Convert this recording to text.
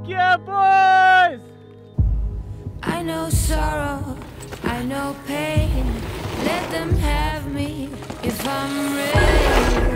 Fuck yeah, boys! I know sorrow, I know pain. Let them have me if I'm ready.